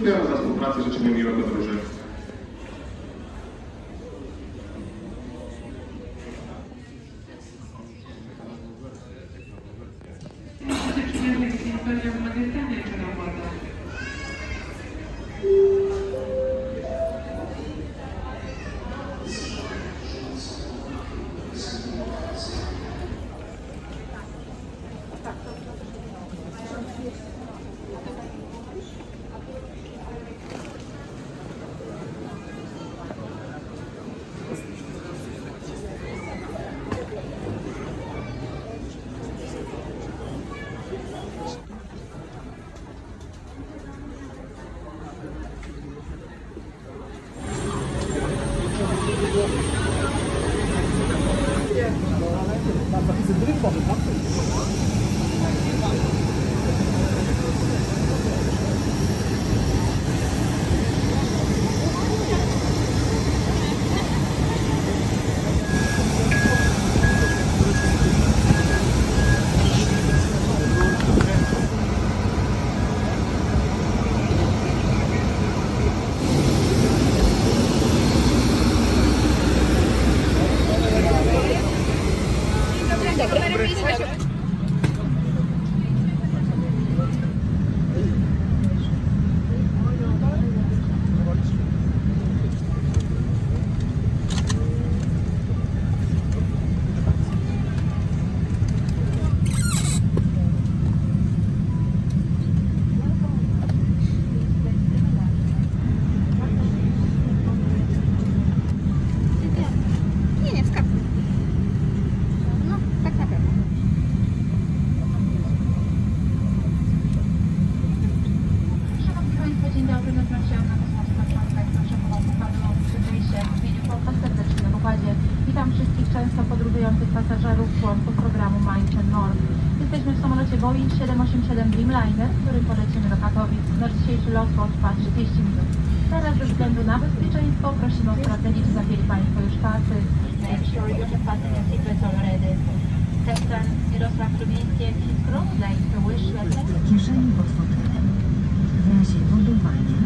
Dziękujemy za współpracę, życzymy miłego Kaptan Mirosław cross-lane to wish kieszeni pod fotelem. W razie wodowania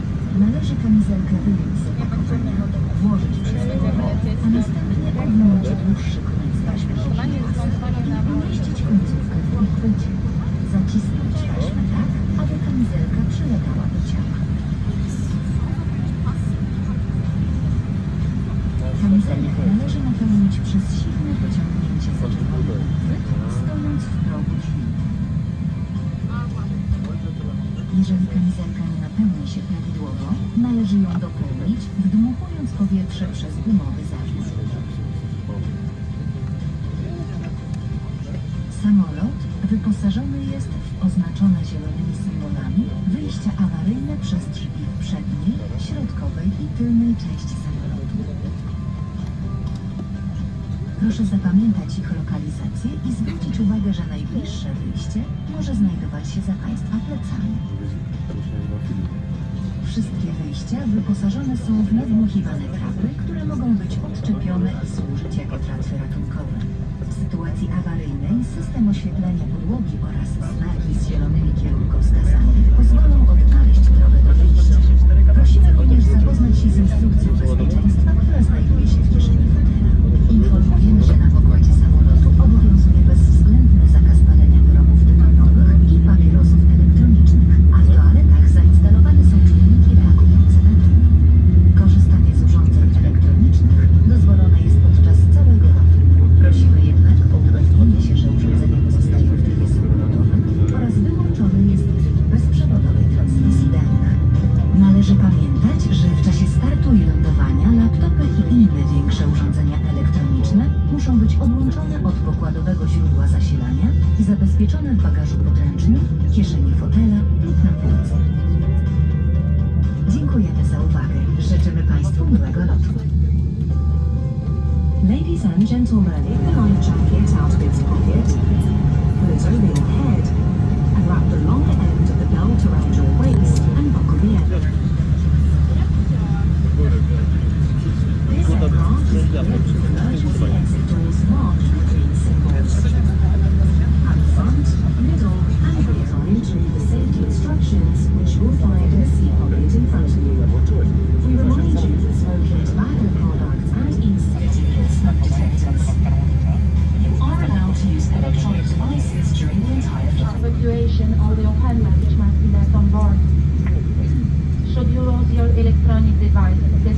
należy kamizelkę wyjąć z opakowania, włożyć przez głowę, a następnie odmyć dłuższy koniec taśmy i umieścić końcówkę w uchwycie. Zacisnąć taśmę tak, aby kamizelka przylegała do ciała. Kamizelkę należy napełnić przez silne Jeżeli kamizelka nie napełni się prawidłowo, należy ją dopełnić, wdmuchując powietrze przez gumowy zawór. Samolot wyposażony jest w oznaczone zielonymi symbolami wyjścia awaryjne przez drzwi przedniej, środkowej i tylnej części Proszę zapamiętać ich lokalizację i zwrócić uwagę, że najbliższe wyjście może znajdować się za Państwa plecami. Wszystkie wyjścia wyposażone są w nadmuchiwane klapy, które mogą być odczepione i służyć jako trasy ratunkowe. W sytuacji awaryjnej system oświetlenia podłogi oraz znaki z zielonymi kierunkowskazami pozwolą odnaleźć drogę do wyjścia. Prosimy również zapoznać się z instrukcją bezpieczeństwa, 不好意思。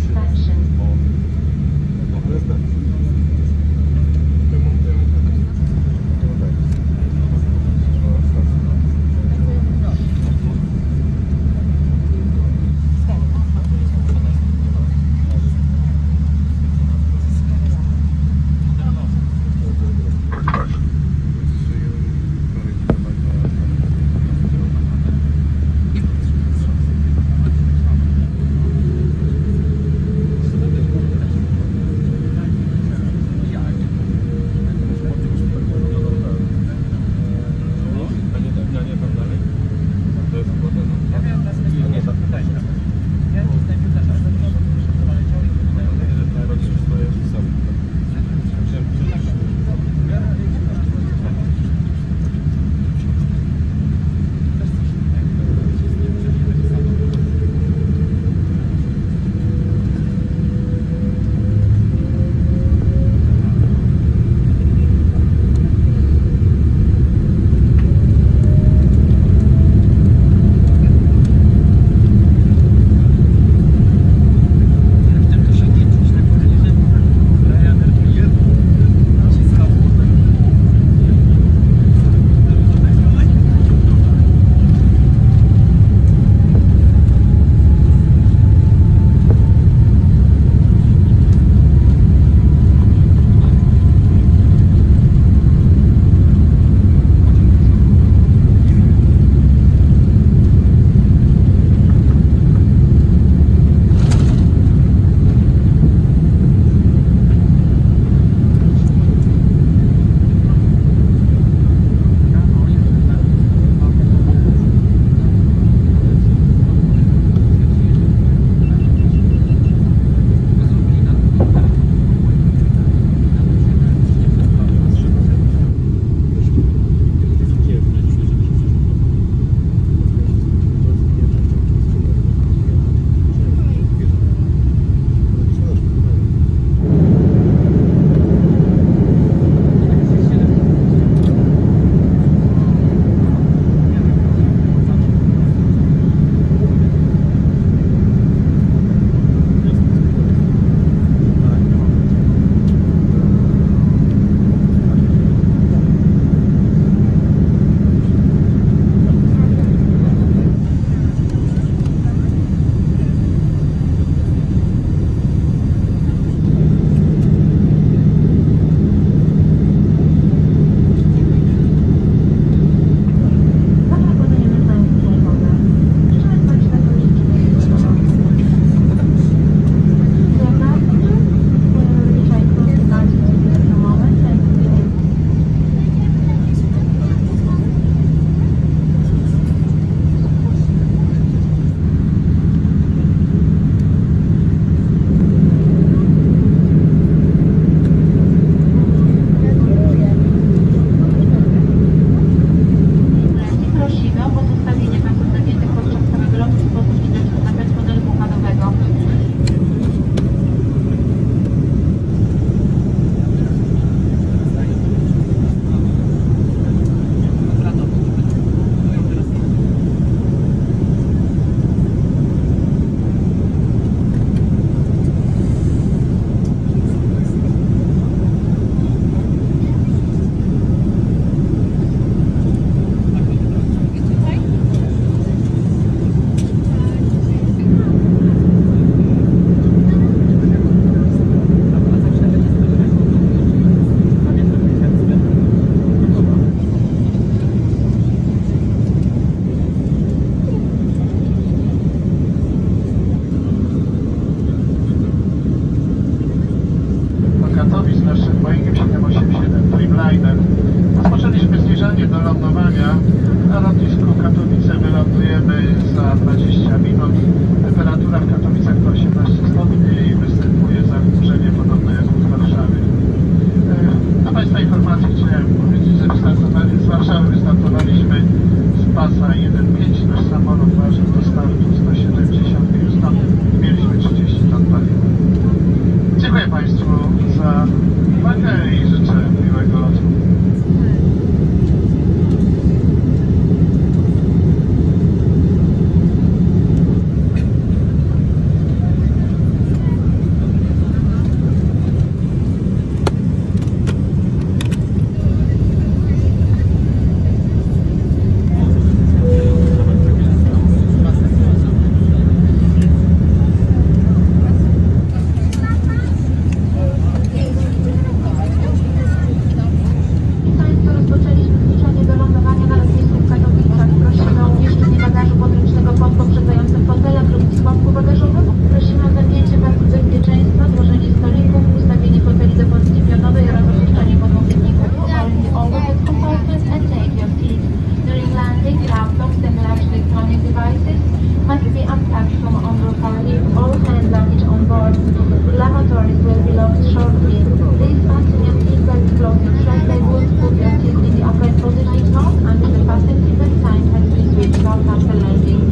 service will be launched shortly. Please fasten your seatbelt closely. Seatbelt would put your seat in the upright position until the passenger seatbelt sign has been reached after landing.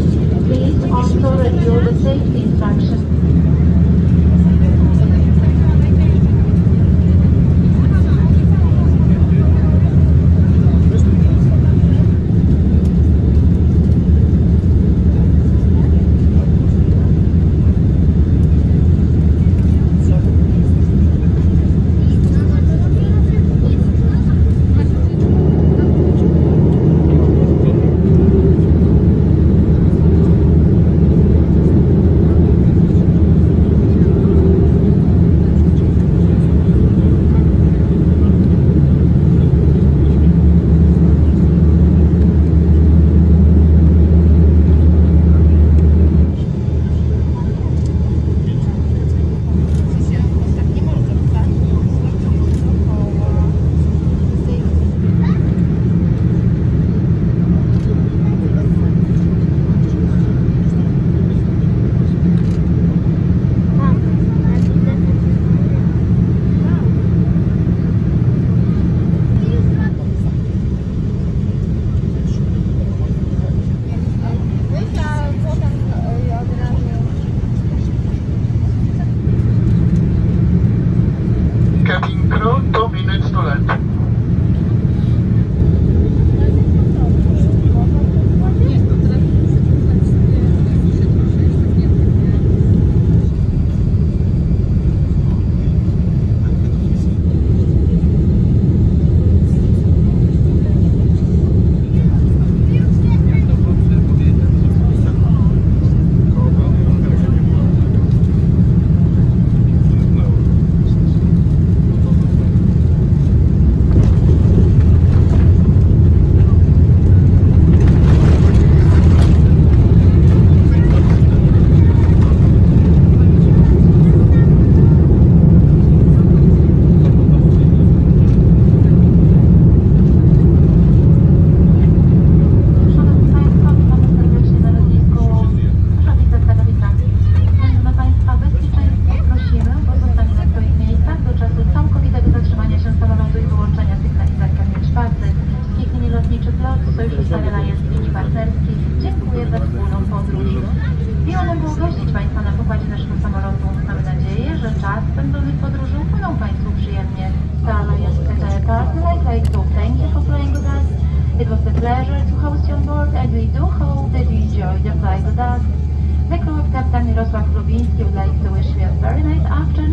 Please also review the safety instructions. Would like to wish. You a very nice afternoon